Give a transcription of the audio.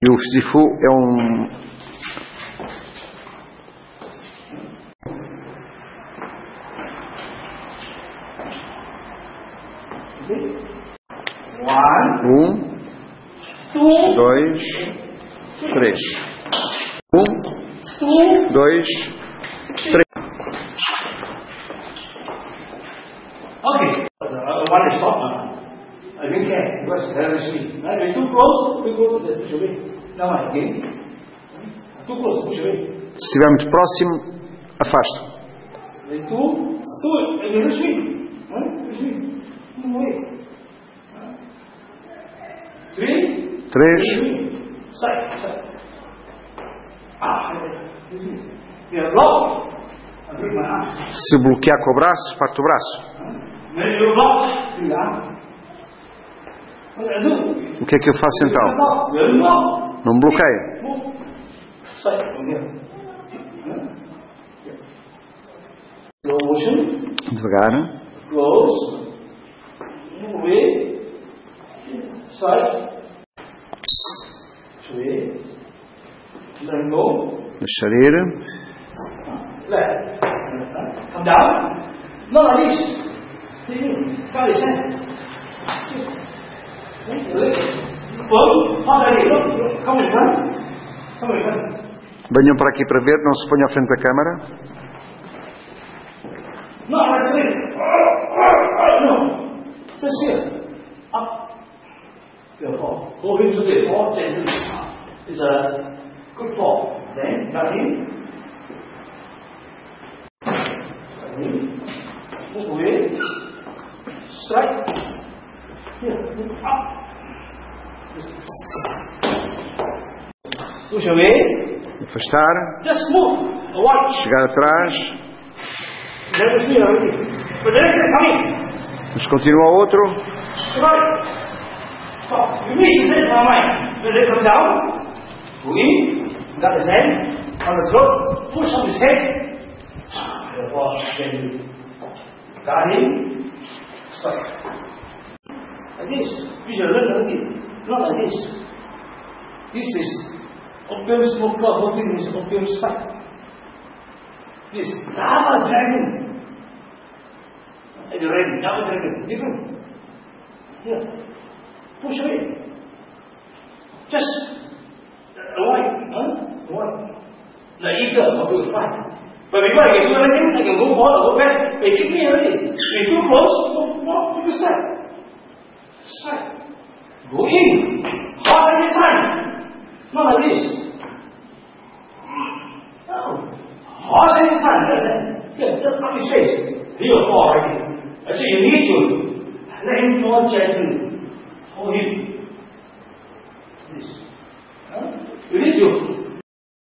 E o Sifu é um. Um, dois, três. Um, dois, três. Uh, one is because there is speed. Right? When too close, too close, just push away. Now again. Too close, push away. Se estiver muito próximo, afasto. When two, two, and you. Right? Swing. Move away. Huh? Three, Três. Side, side. Ah, arm. se bloquear com o braço, parte o braço. When you block, O que é que eu faço então? Não bloqueio. Slow motion. Devagar. Deixar ir. Come down. Not like this. See me. You? Come in front. Come in front. Venham para aqui para ver, não se ponham à frente da câmara. No, that's it. No. Just here. Up. Good fall. Go into the fall gently. It's a good fall. Then. Cut in. Move away. Strike. Push away. Afastar. Just move. Avoid. Chegar atrás. Coming. Mas continua outro. You miss head, my mind. When they come down, go in, got his hand on the throat, push on his head. The boss then got him. Like this. We should learn like. Not like this. This is opium smoker holding his opium spike. This Dava dragon. And the red Dava dragon. Different. Here. Push away. Just avoid. Huh? Avoid. The eagle of fight. But before I can do anything, I can go forward or go back. They kick me already. If too close, walk to the side. Side. Go in. Hard like this side. Not like this. No. Hard like this side. That's it. Yeah, just up his face. He'll fall right in. Actually, you need to let him fall gently.